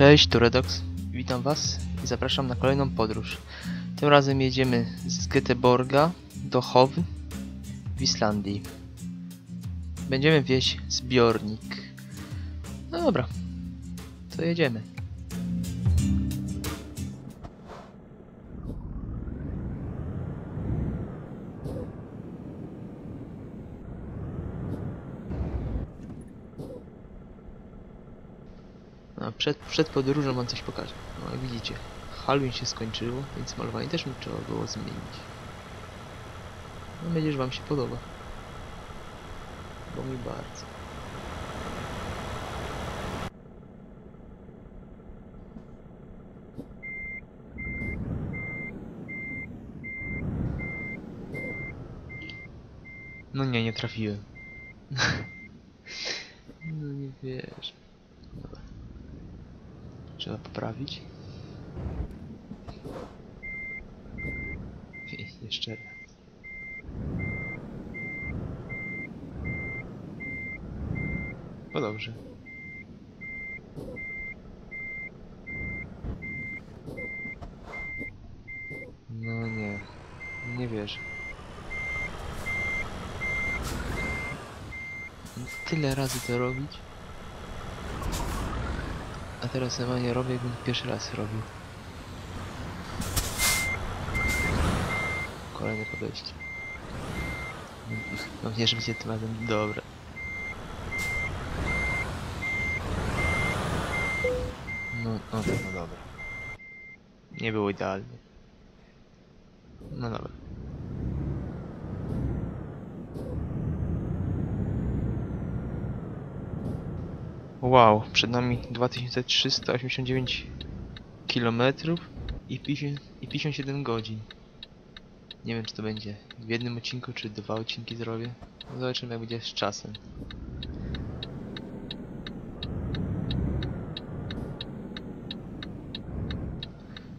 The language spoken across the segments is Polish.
Cześć, tu Redox. Witam Was i zapraszam na kolejną podróż. Tym razem jedziemy z Göteborga do Hown w Islandii. Będziemy wieść zbiornik. No dobra, to jedziemy. Przed, przed podróżą wam coś pokażę. No jak widzicie, Halloween się skończyło, więc malowanie też mi trzeba było zmienić. Mam nadzieję, że wam się podoba. Bo mi bardzo. No nie, nie trafiłem. no nie wiesz. Trzeba poprawić. I jeszcze raz. No dobrze. No nie. Nie wierzę. Tyle razy to robić. A teraz normalnie robię, jakbym pierwszy raz robił. Kolejne podejście. Mam nadzieję, że będzie tym razem dobre. No, no, no, no dobra. Nie było idealnie. No dobra. Wow, przed nami 2389 km i 50 i 57 godzin. Nie wiem czy to będzie w jednym odcinku, czy dwa odcinki zrobię. Zobaczymy jak będzie z czasem.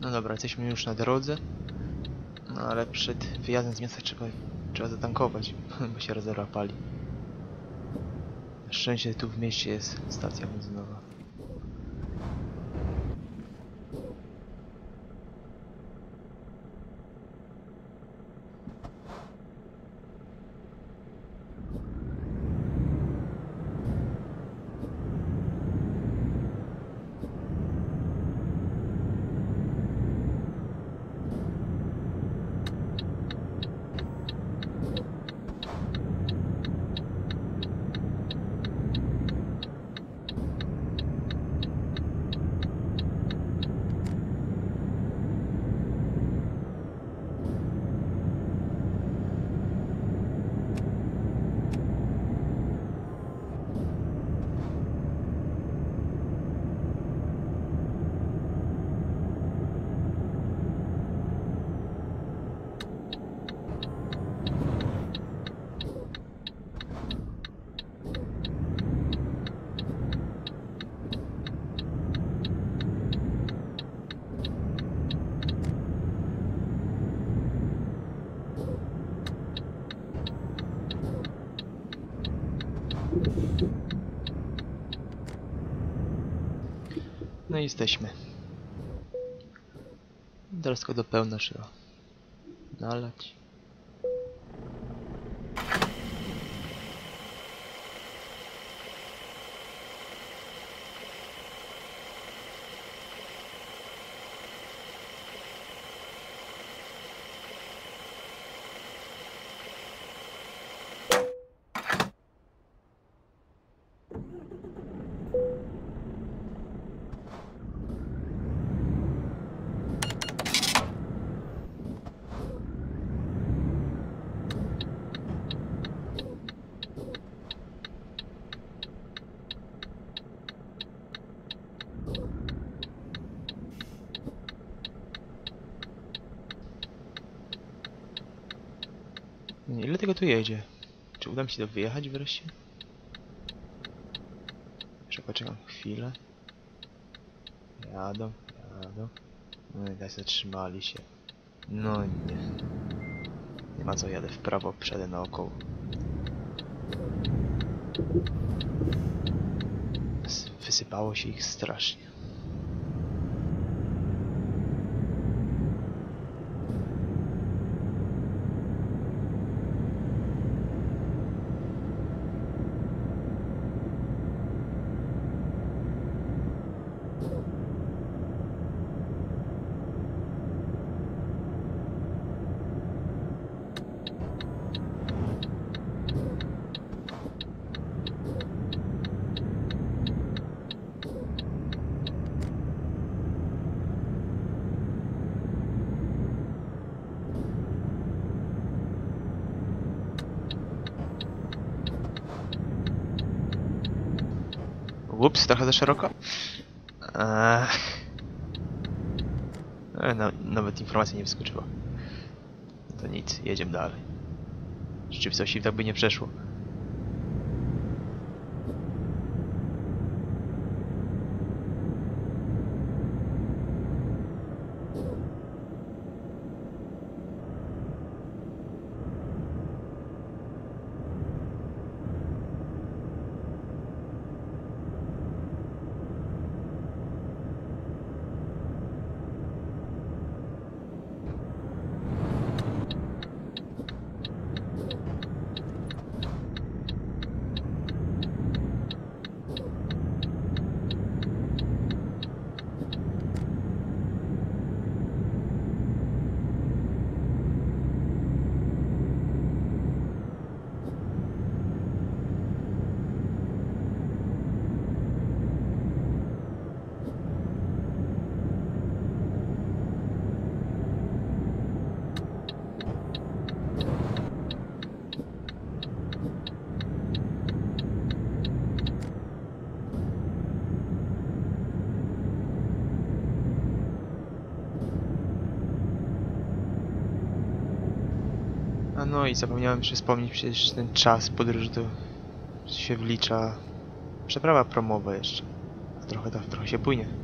No dobra, jesteśmy już na drodze. No ale przed wyjazdem z miasta trzeba, trzeba zatankować, bo się rezerwa pali. Szczęście tu w mieście jest stacja benzynowa. No jesteśmy. Teraz tylko do pełna trzeba nalać. Nie, Ile tego tu jedzie? Czy uda mi się to wyjechać wreszcie? Jeszcze poczekam chwilę. Jadą, jadą. No i tak zatrzymali się. No nie. Nie ma co, jadę w prawo, przejadę naokoło. Wysypało się ich strasznie. Ups, trochę za szeroko. Eee. E, No, nawet informacja nie wyskoczyła. To nic, jedziemy dalej. Rzeczywistości tak by nie przeszło. A no i zapomniałem jeszcze wspomnieć, przecież ten czas podróży to się wlicza przeprawa promowa jeszcze. A trochę, trochę się płynie.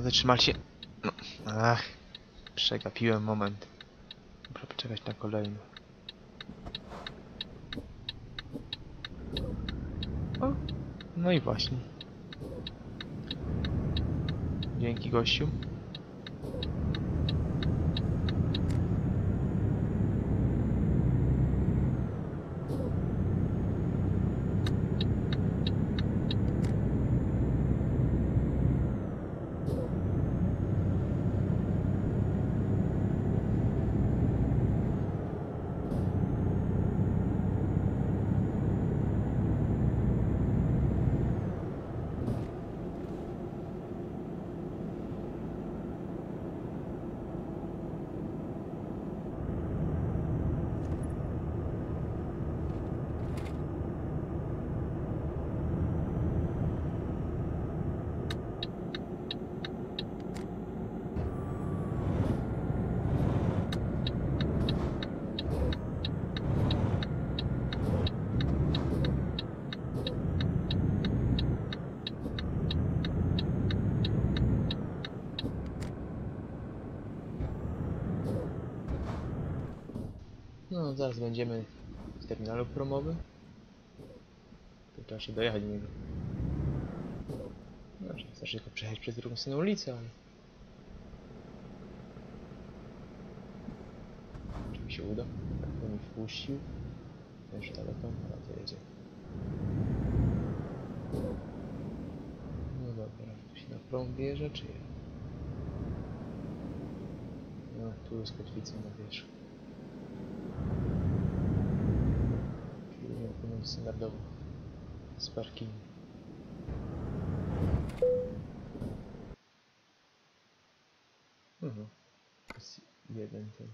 No. No, ach, przegapiłem moment. Muszę poczekać na kolejny. O, no i właśnie. Dzięki gościu. No, zaraz będziemy w terminalu promowym. To trzeba się dojechać do niego. No, że chcesz tylko przejechać przez drugą stronę ulicy, ale... Czy mi się uda? Tak to mi wpuścił. Jeszcze daleko, ale to jedzie. No dobra, tu się na prom bierze, czy ja? No, tu jest kotwica na wierzchu. Upłynąć standardowo z parkingu. Mhm. Jest jeden ten.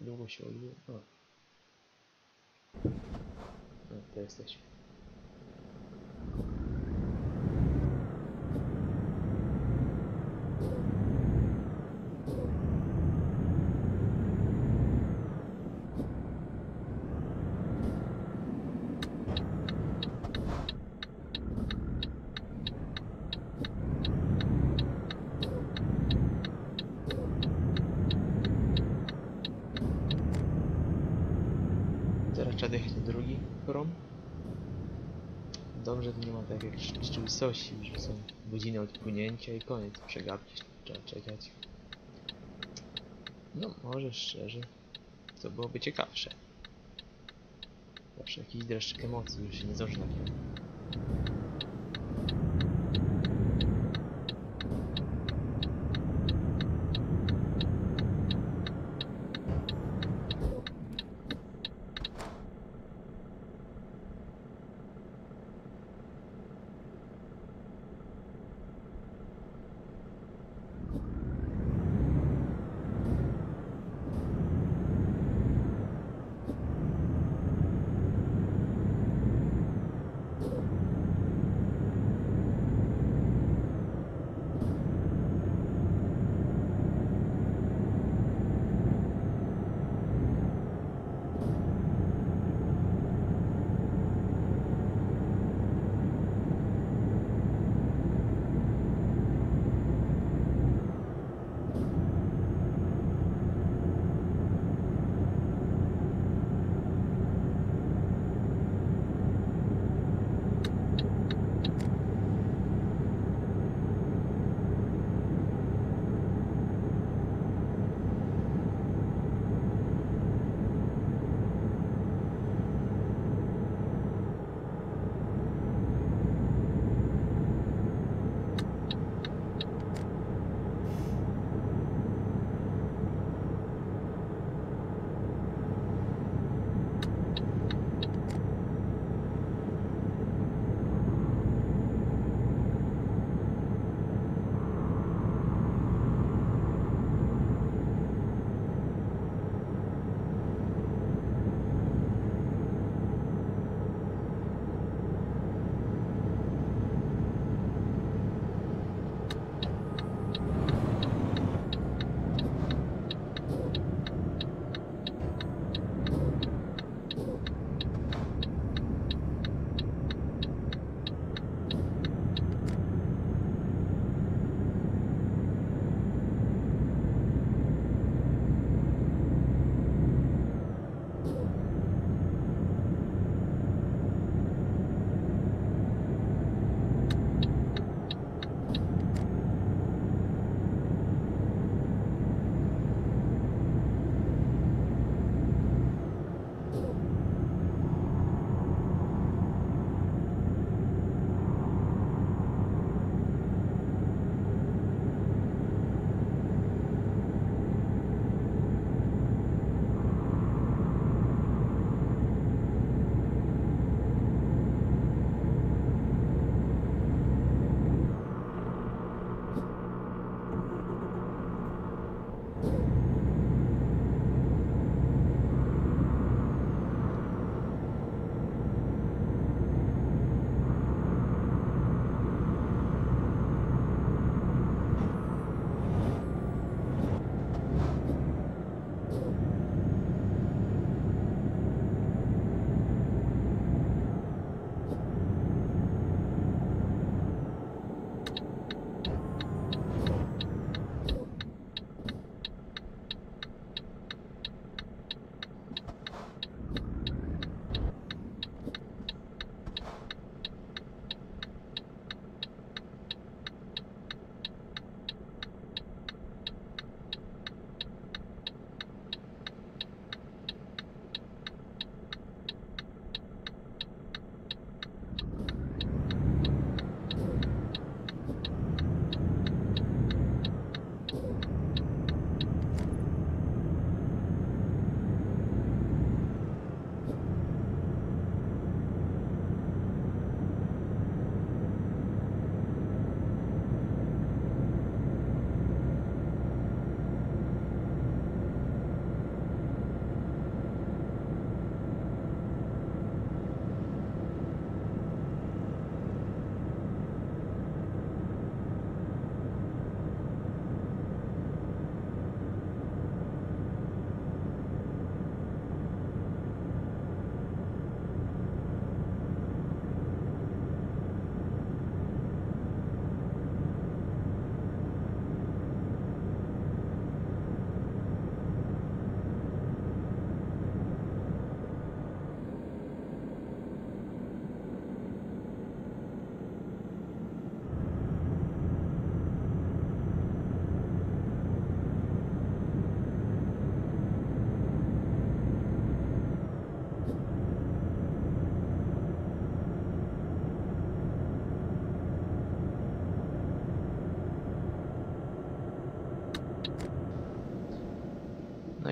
Długo się odbyło. No, to jesteśmy. Teraz trzeba dojechać na Dobrze, tu nie ma tak jak rzeczywistości, że są godziny odpłynięcia i koniec. Przegapić, trzeba czekać. No, może szczerze, to byłoby ciekawsze. Zawsze jakiś dreszczyk emocji, już się nie zdąży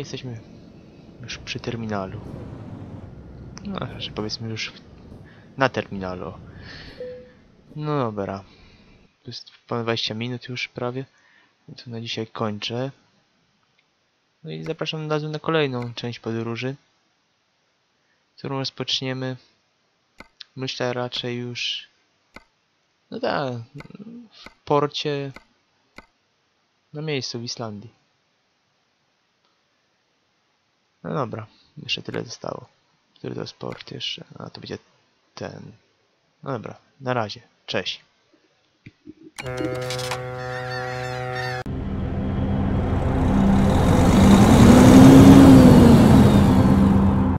jesteśmy już przy terminalu. No, że powiedzmy już na terminalu. No dobra. To jest ponad 20 minut już prawie. To na dzisiaj kończę. No i zapraszam razu na kolejną część podróży, którą rozpoczniemy. Myślę raczej już. No tak, w porcie na miejscu w Islandii. No dobra, jeszcze tyle zostało. Który to sport jeszcze? A to będzie ten. No dobra, na razie. Cześć.